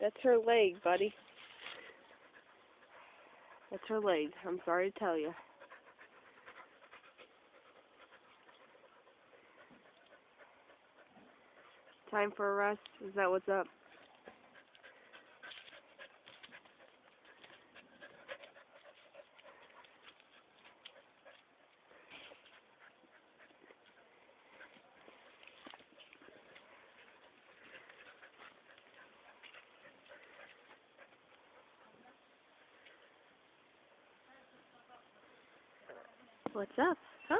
That's her leg, buddy. That's her leg. I'm sorry to tell you. Time for a rest? Is that what's up? what's up, huh?